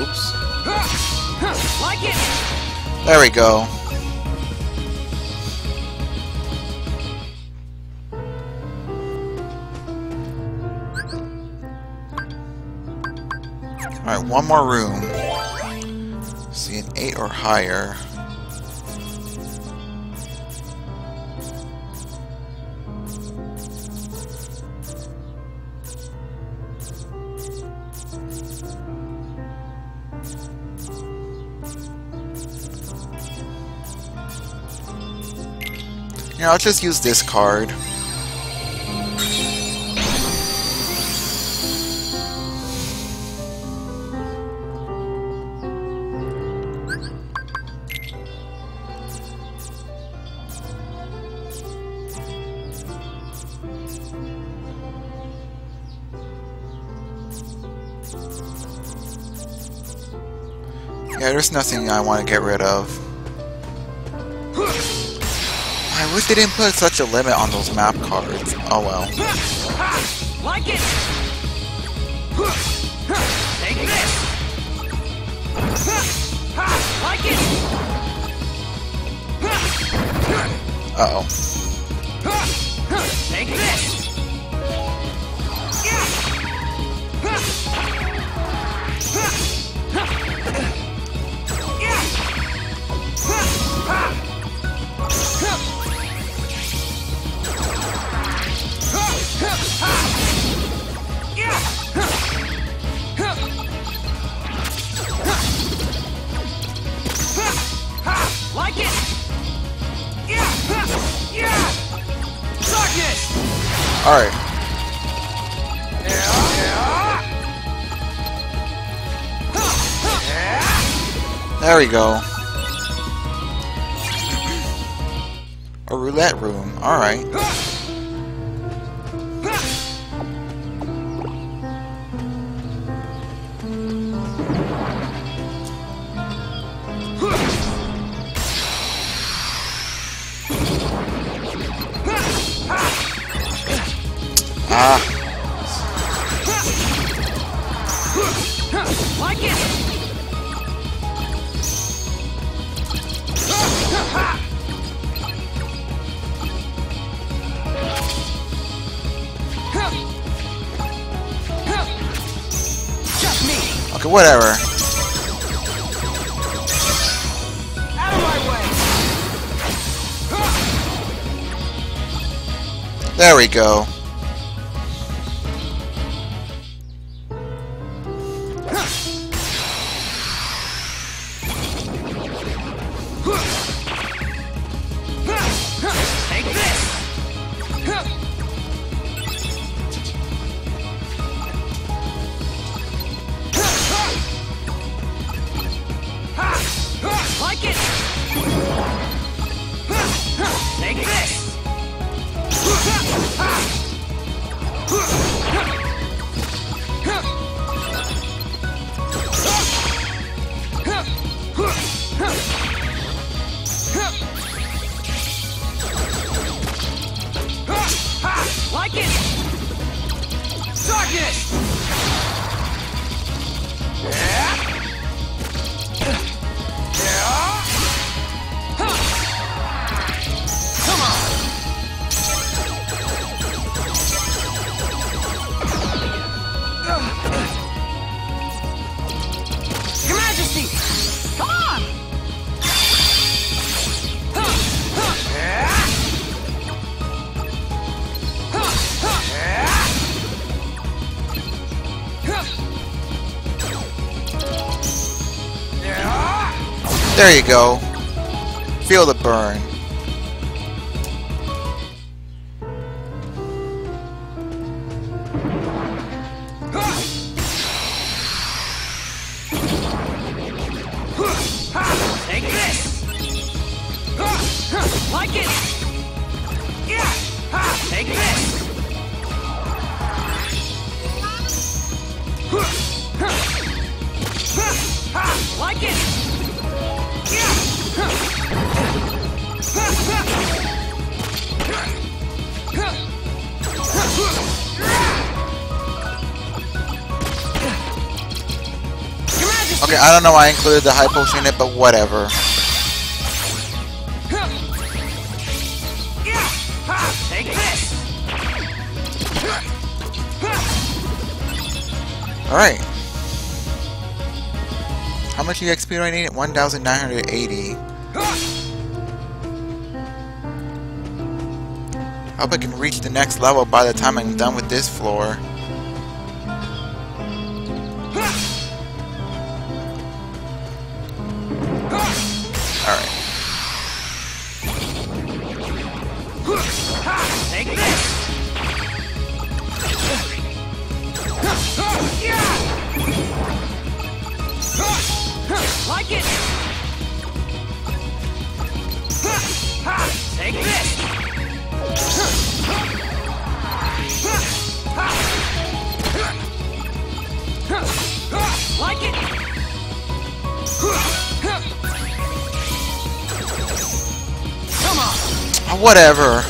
Oops. Like it! There we go. Alright, one more room. See an 8 or higher. Yeah, I'll just use this card. Yeah, there's nothing I want to get rid of. Wish they didn't put such a limit on those map cards. Oh well. Like it! Take this! Like it! Uh oh. Take this! Like it! Yeah! Yeah! Darkness! Alright. There we go. A roulette room. Alright. Ah, Like it! Okay, whatever. Out of my way! There we go. There you go. Feel the burn. I don't know why I included the high potion in it, but whatever. Alright. How much EXP do I need? 1,980. I hope I can reach the next level by the time I'm done with this floor. Uh, whatever.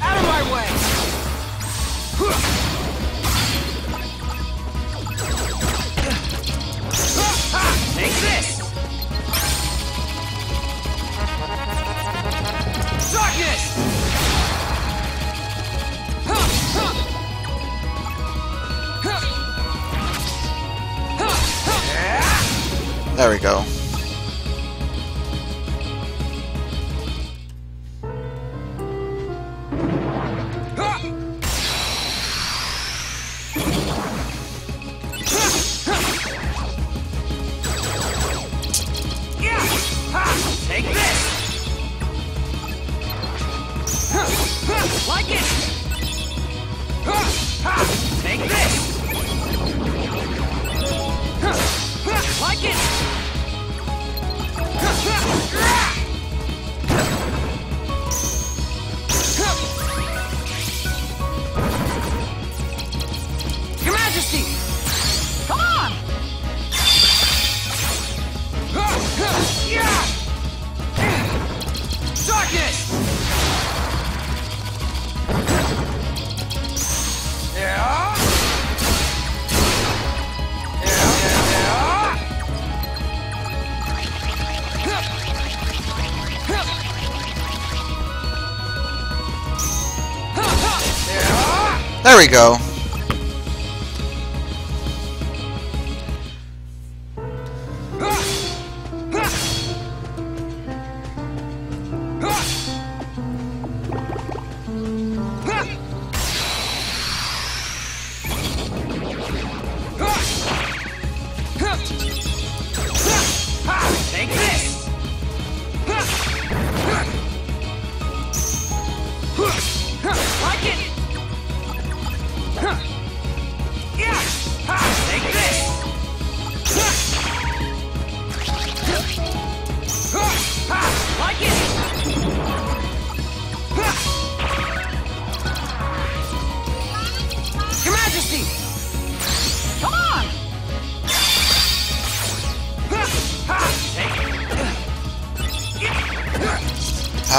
Out of my way! Take this! Darkness! There we go. We go.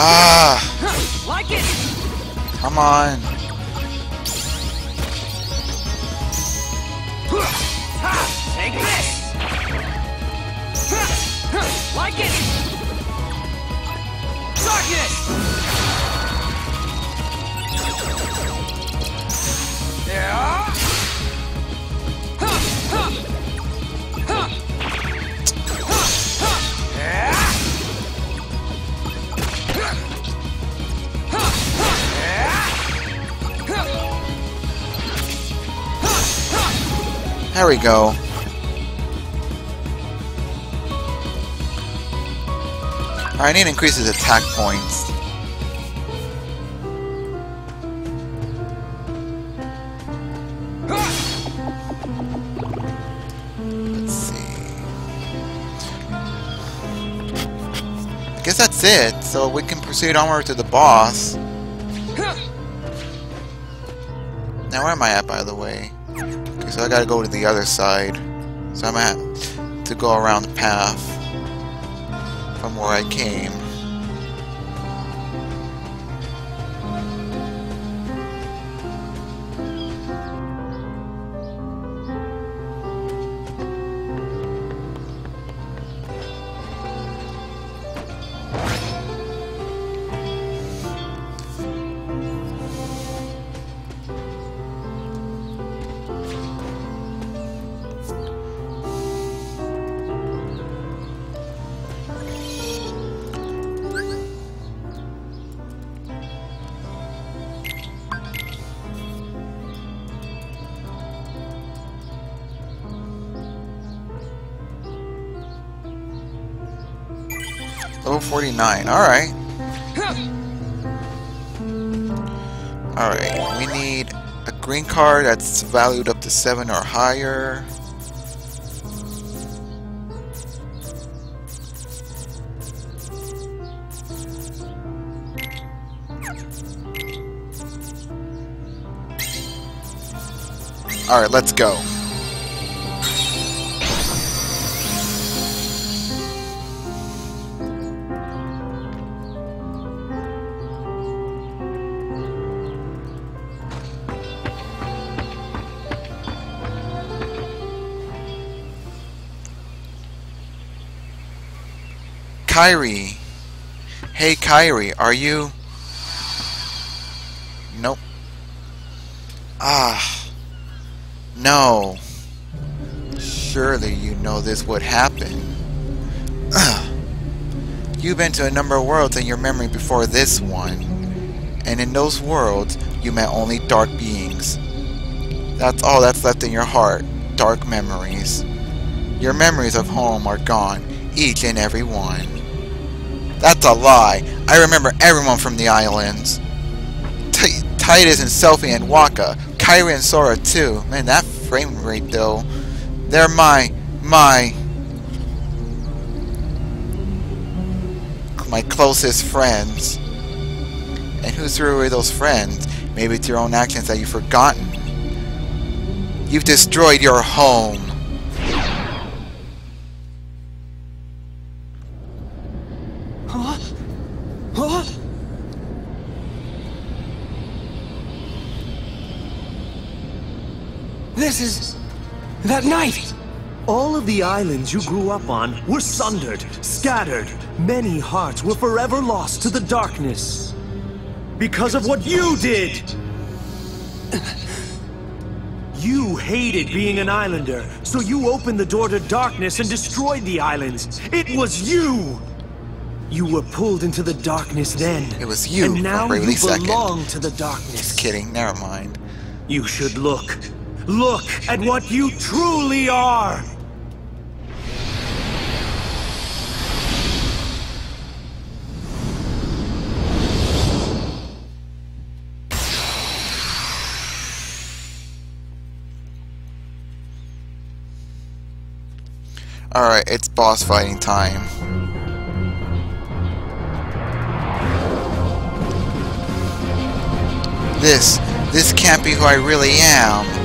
Ah, Like it! come on. We go. I need to increase his attack points. Let's see. I guess that's it. So we can proceed onward to the boss. Now where am I at, by the way? So I gotta go to the other side. So I'm at to go around the path from where I came. 49. Alright. Alright, we need a green card that's valued up to 7 or higher. Alright, let's go. Kairi. Hey, Kairi, are you... Nope. Ah. No. Surely you know this would happen. You've been to a number of worlds in your memory before this one. And in those worlds, you met only dark beings. That's all that's left in your heart. Dark memories. Your memories of home are gone, each and every one. That's a lie. I remember everyone from the islands. T Tidus and Selphie and Wakka. Kairi and Sora too. Man, that frame rate though. They're my... my... my closest friends. And who threw away those friends? Maybe it's your own actions that you've forgotten. You've destroyed your home. Is... that night! All of the islands you grew up on were sundered, scattered. Many hearts were forever lost to the darkness. Because of what you did! You hated being an islander, so you opened the door to darkness and destroyed the islands. It was you! You were pulled into the darkness then. It was you And now for you brief second. belong to the darkness. Just kidding, never mind. You should look. Look at what you truly are! Alright, it's boss fighting time. This, this can't be who I really am.